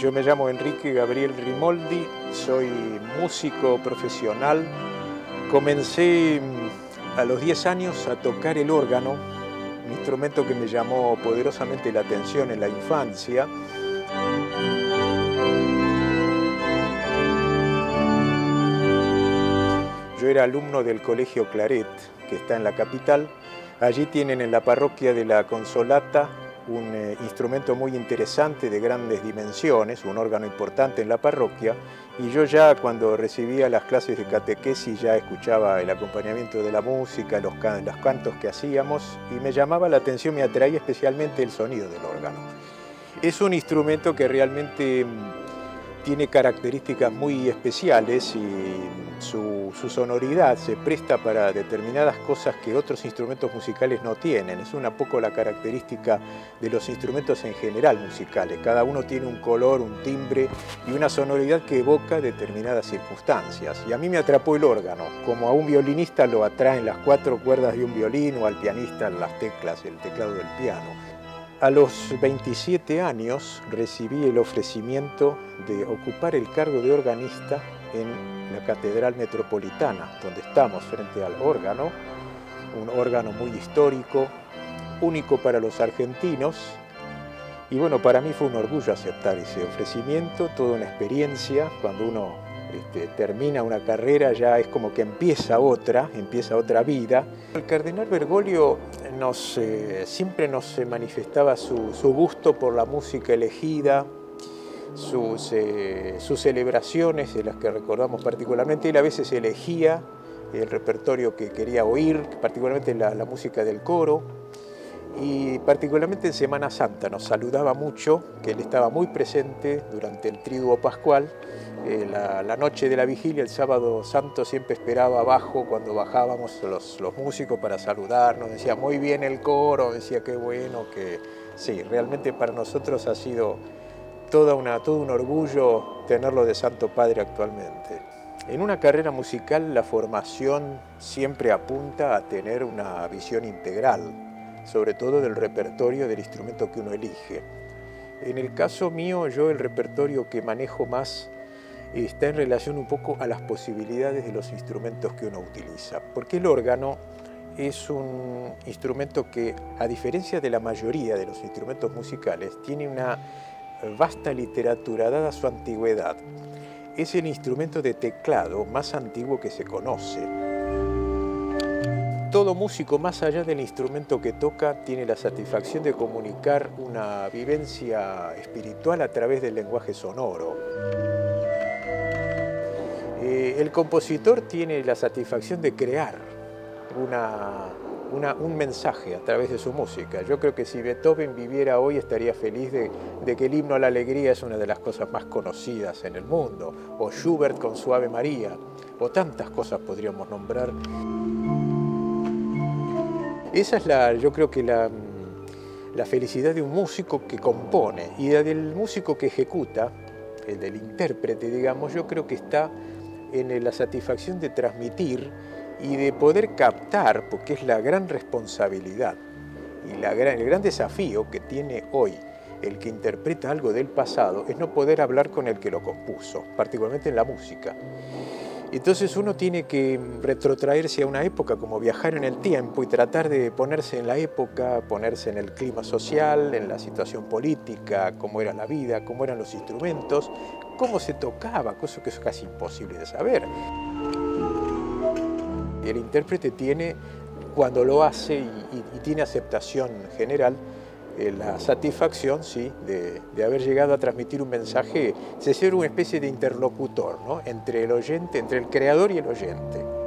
Yo me llamo Enrique Gabriel Rimoldi, soy músico profesional. Comencé mm, a los 10 años a tocar el órgano, un instrumento que me llamó poderosamente la atención en la infancia. Yo era alumno del Colegio Claret, que está en la capital. Allí tienen en la parroquia de la Consolata un eh, instrumento muy interesante de grandes dimensiones, un órgano importante en la parroquia, y yo ya cuando recibía las clases de catequesis ya escuchaba el acompañamiento de la música, los, cantos que hacíamos, y me llamaba la atención, me atraía especialmente el sonido del órgano. Es un instrumento que realmente mm, tiene características muy especiales y su, sonoridad se presta para determinadas cosas que otros instrumentos musicales no tienen. Es una poco la característica de los instrumentos en general musicales. Cada uno tiene un color, un timbre y una sonoridad que evoca determinadas circunstancias. Y a mí me atrapó el órgano, como a un violinista lo atraen las cuatro cuerdas de un violín o al pianista las teclas, el teclado del piano. A los 27 años recibí el ofrecimiento de ocupar el cargo de organista en la Catedral Metropolitana, donde estamos frente al órgano, un órgano muy histórico, único para los argentinos. Y bueno, para mí fue un orgullo aceptar ese ofrecimiento, toda una experiencia cuando uno este, termina una carrera, ya es como que empieza otra, empieza otra vida. El cardenal Bergoglio nos, eh, siempre nos manifestaba su, gusto por la música elegida, sus, eh, sus, celebraciones, de las que recordamos particularmente. Él a veces elegía el repertorio que quería oír, particularmente la, la música del coro. Y particularmente en Semana Santa. Nos saludaba mucho, que él estaba muy presente durante el triduo pascual eh, la, noche de la vigilia, el sábado santo, siempre esperaba abajo cuando bajábamos los, los músicos para saludarnos, decía muy bien el coro, decía qué bueno, que sí, realmente para nosotros ha sido toda una, todo un orgullo tenerlo de Santo Padre actualmente. En una carrera musical la formación siempre apunta a tener una visión integral, sobre todo del repertorio del instrumento que uno elige. En el caso mío, yo el repertorio que manejo más está en relación un poco a las posibilidades de los instrumentos que uno utiliza. Porque el órgano es un instrumento que, a diferencia de la mayoría de los instrumentos musicales, tiene una vasta literatura dada su antigüedad. Es el instrumento de teclado más antiguo que se conoce. Todo músico, más allá del instrumento que toca, tiene la satisfacción de comunicar una vivencia espiritual a través del lenguaje sonoro. Eh, el compositor tiene la satisfacción de crear un mensaje a través de su música. Yo creo que si Beethoven viviera hoy estaría feliz de, que el himno a la alegría es una de las cosas más conocidas en el mundo, o Schubert con su Ave María, o tantas cosas podríamos nombrar. Esa es la, yo creo que la, la felicidad de un músico que compone y la del músico que ejecuta, el del intérprete, digamos, yo creo que está en la satisfacción de transmitir y de poder captar, porque es la gran responsabilidad y la el gran desafío que tiene hoy el que interpreta algo del pasado, es no poder hablar con el que lo compuso, particularmente en la música. Entonces uno tiene que retrotraerse a una época, como viajar en el tiempo y tratar de ponerse en la época, ponerse en el clima social, en la situación política, cómo era la vida, cómo eran los instrumentos, cómo se tocaba, cosa que es casi imposible de saber. El intérprete tiene, cuando lo hace y, tiene aceptación general, la satisfacción ¿sí? de, haber llegado a transmitir un mensaje, de ser una especie de interlocutor ¿no? entre el oyente, entre el creador y el oyente.